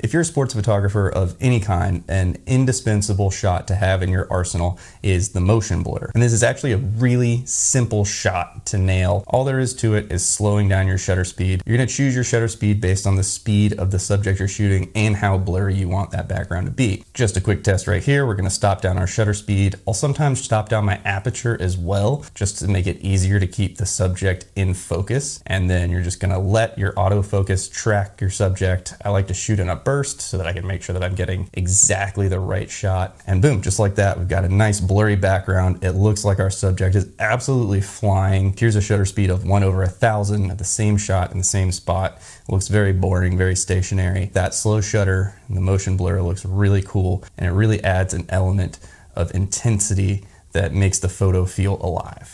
If you're a sports photographer of any kind, an indispensable shot to have in your arsenal is the motion blur. And this is actually a really simple shot to nail. All there is to it is slowing down your shutter speed. You're gonna choose your shutter speed based on the speed of the subject you're shooting and how blurry you want that background to be. Just a quick test right here. We're gonna stop down our shutter speed. I'll sometimes stop down my aperture as well, just to make it easier to keep the subject in focus. And then you're just gonna let your autofocus track your subject. I like to shoot in a burst so that I can make sure that I'm getting exactly the right shot. And boom, just like that, we've got a nice blurry background. It looks like our subject is absolutely flying. Here's a shutter speed of one over a thousand at the same shot in the same spot. It looks very boring, very stationary. That slow shutter and the motion blur looks really cool and it really adds an element of intensity that makes the photo feel alive.